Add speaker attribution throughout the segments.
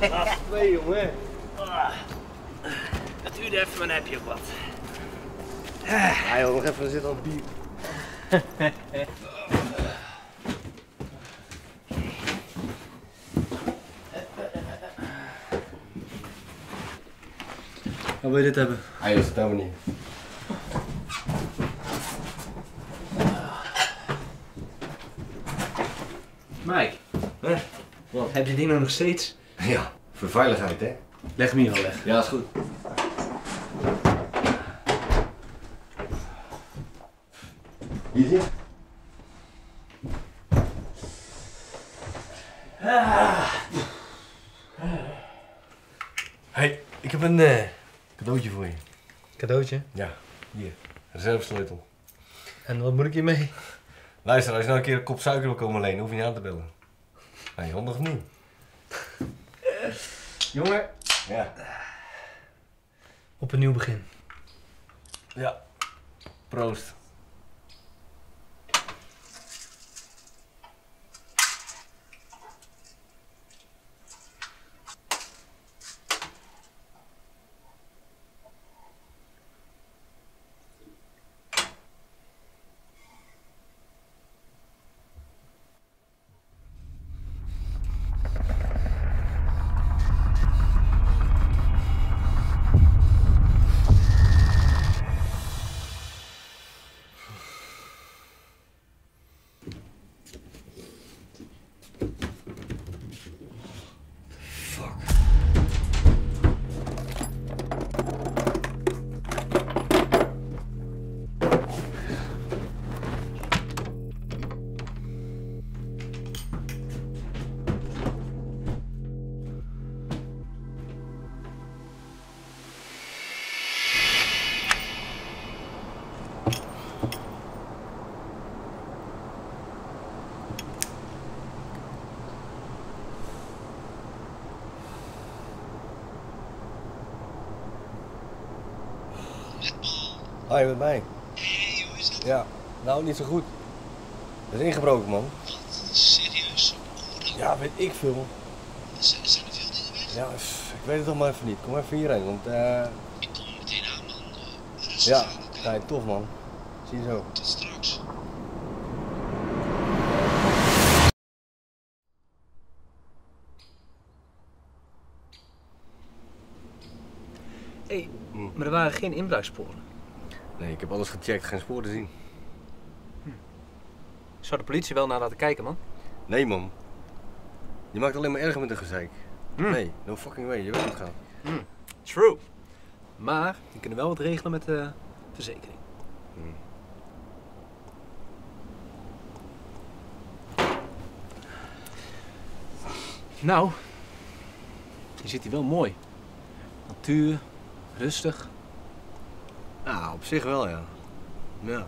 Speaker 1: Laatste twee, jongen.
Speaker 2: Het duurde even, maar dan heb je ook wat.
Speaker 1: Ja, joh, nog even, er zit al bier.
Speaker 3: Waar wil je dit hebben?
Speaker 1: Hij is het helemaal niet.
Speaker 3: Mike.
Speaker 1: Hè?
Speaker 3: Wat? Heb je die nou nog steeds?
Speaker 1: Ja, voor veiligheid, hè?
Speaker 3: Leg me hier wel weg.
Speaker 1: Ja, is goed. Hier zit. Hey, ik heb een eh, cadeautje voor je.
Speaker 3: Cadeautje.
Speaker 1: Ja, hier. Reservesleutel.
Speaker 3: En wat moet ik hiermee?
Speaker 1: Luister, als je nou een keer een kop suiker wil komen lenen, hoef je niet aan te bellen. Nee, handig of niet?
Speaker 3: Jongen.
Speaker 1: Ja.
Speaker 3: Op een nieuw begin.
Speaker 1: Ja. Proost. Hoi, je bent mij.
Speaker 4: Hé, hoe is het?
Speaker 1: Ja, nou niet zo goed. Er is ingebroken, man.
Speaker 4: Serieus? Hoe dan?
Speaker 1: Ja, weet ik veel.
Speaker 4: Zijn, zijn er veel dingen weg?
Speaker 1: Ja, pff, ik weet het nog maar even niet. Kom even hierheen, want eh
Speaker 4: Ik kom meteen aan, man. Eh, Rustig
Speaker 1: ja, ga je tof, man. Zie je zo.
Speaker 4: Tot straks.
Speaker 3: Hé, hey,
Speaker 1: Hm.
Speaker 3: maar er waren geen inbraaksporen.
Speaker 1: Nee, ik heb alles gecheckt, geen spoor te zien.
Speaker 3: Zou de politie wel naar laten kijken, man?
Speaker 1: Nee, man. Je maakt alleen maar erger met een gezeik.
Speaker 3: Hm.
Speaker 1: Nee, no fucking way, je weet hoe het gaat.
Speaker 3: True. Maar die kunnen wel wat regelen met de verzekering.
Speaker 1: Hm.
Speaker 3: Nou, je zit hier wel mooi. Natuur, rustig.
Speaker 1: Ja, op zich wel, ja. Ja.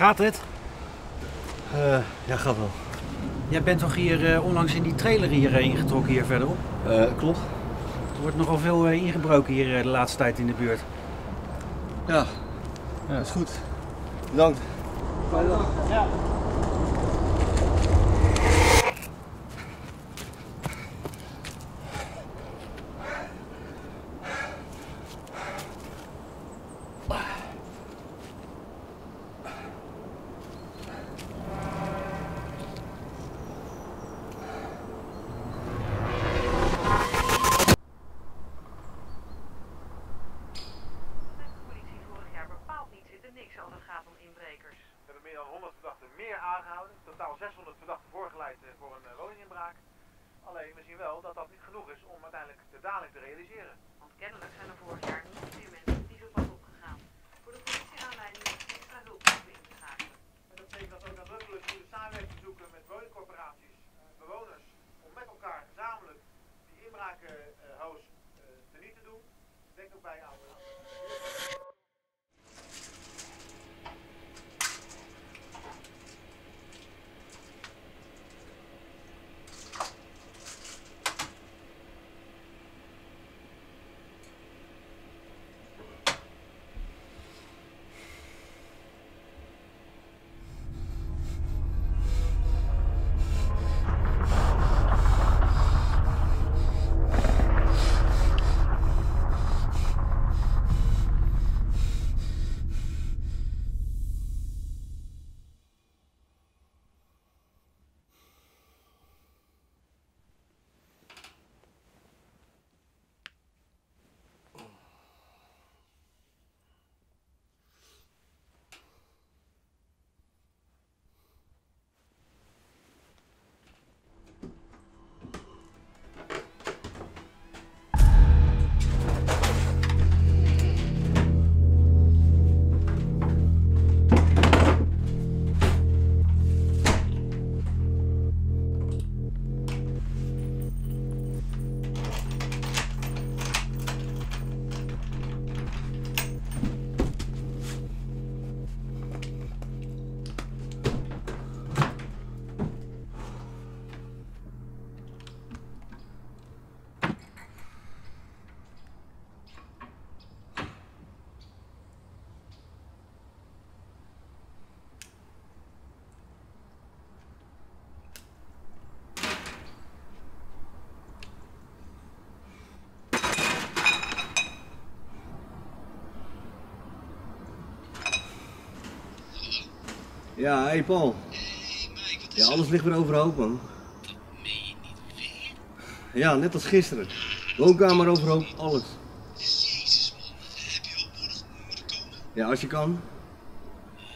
Speaker 5: Gaat het?
Speaker 1: Eh, ja, gaat wel.
Speaker 5: Jij bent toch hier eh, onlangs in die trailer hier eh, ingetrokken hier verderop?
Speaker 1: Klopt.
Speaker 5: Er wordt nogal veel ingebroken hier de laatste tijd in de buurt.
Speaker 1: Ja, dat is goed. Bedankt.
Speaker 6: de
Speaker 1: Ja, hey Paul.
Speaker 4: Hé, Mike, wat is
Speaker 1: Ja, alles ligt weer overhoop, man.
Speaker 4: Dat meen je niet weer?
Speaker 1: Ja, net als gisteren. Woonkamer overhoop, alles.
Speaker 4: Jezus, man. Heb je hulp nodig? Moet ik komen?
Speaker 1: Ja, als je kan.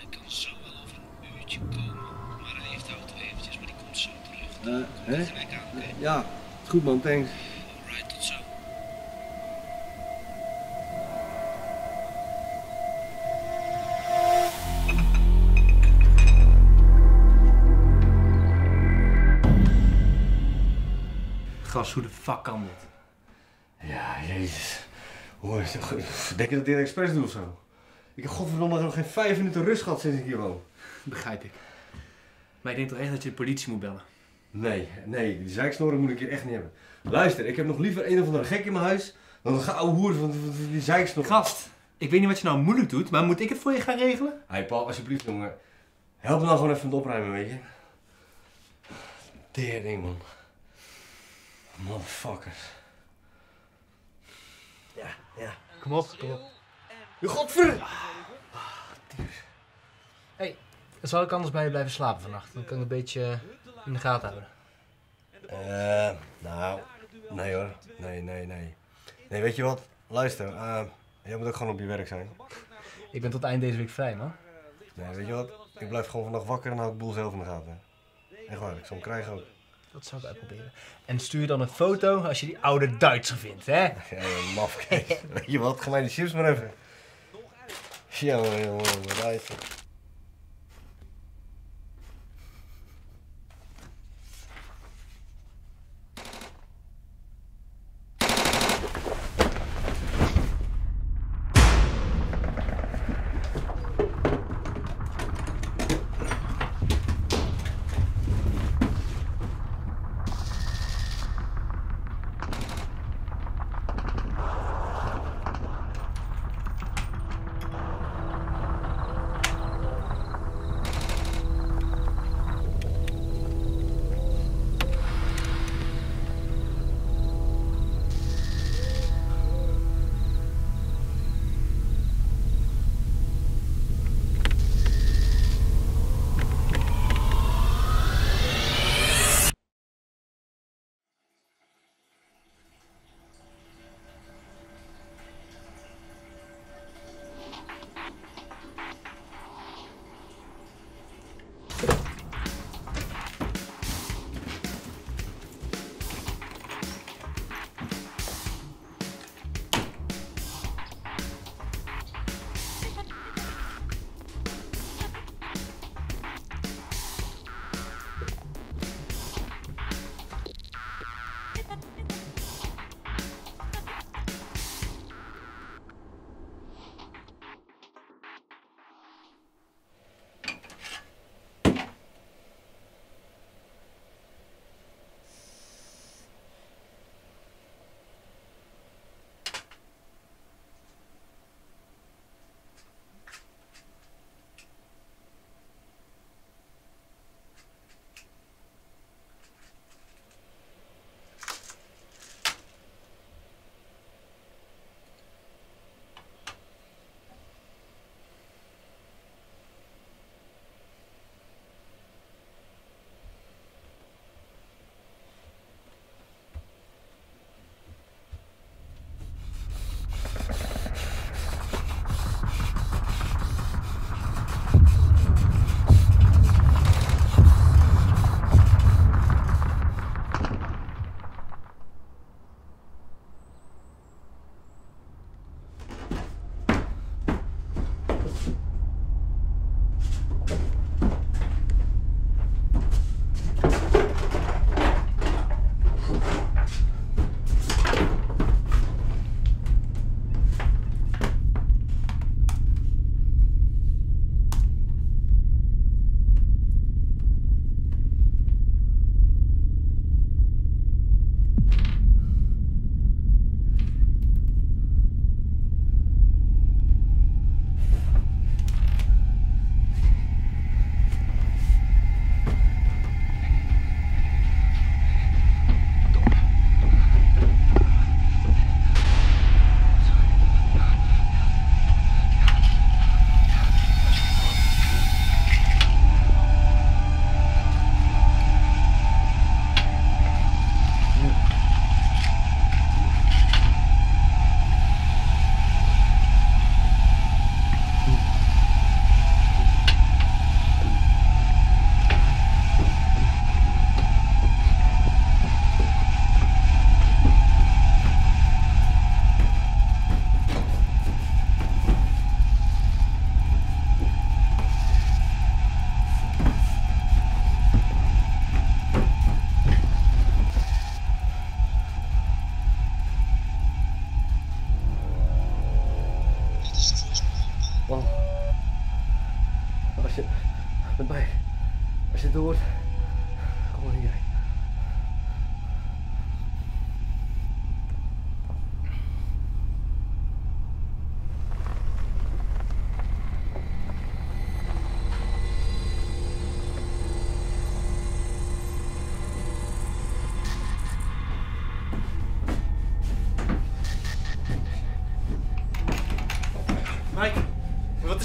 Speaker 4: Ik kan zo wel over een uurtje komen. Maar hij heeft de auto eventjes, maar die komt zo terug.
Speaker 1: Eh, hè? Ja, goed man, thanks.
Speaker 3: Gast, hoe de fuck kan dit?
Speaker 1: Ja, jezus. Hoor, denk je dat dit expres doet of zo? Ik heb godverdomme nog geen vijf minuten rust gehad sinds ik hier woon.
Speaker 3: Begrijp ik. Maar ik denk toch echt dat je de politie moet bellen?
Speaker 1: Nee, nee, die zeiksnoren moet ik hier echt niet hebben. Luister, ik heb nog liever een of andere gek in mijn huis dan een gouden hoer van, die zeiksnoren.
Speaker 3: Gast, ik weet niet wat je nou moeilijk doet, maar moet ik het voor je gaan regelen?
Speaker 1: Hé Paul, alsjeblieft jongen. Help me nou gewoon even met opruimen, weet je. Tering man. Motherfuckers. Ja, ja.
Speaker 3: Kom op, kom op.
Speaker 1: Godver...
Speaker 3: Zal ik anders bij je blijven slapen vannacht? Dan kan ik een beetje in de gaten houden.
Speaker 1: Eh, nou, nee hoor. Nee, nee, nee. Nee, weet je wat? Luister, eh, jij moet ook gewoon op je werk zijn.
Speaker 3: Ik ben tot eind deze week vrij, man.
Speaker 1: Nee, weet je wat? Ik blijf gewoon vannacht wakker en hou ik boel zelf in de gaten. Echt waar, ik zal hem krijgen ook.
Speaker 3: Dat zou ik uitproberen. En stuur dan een foto als je die oude Duitser vindt, hè?
Speaker 1: Ja, mafkees. weet je wat? Ga mij die chips maar even. Jongen, jongen, wat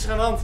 Speaker 3: Er aan?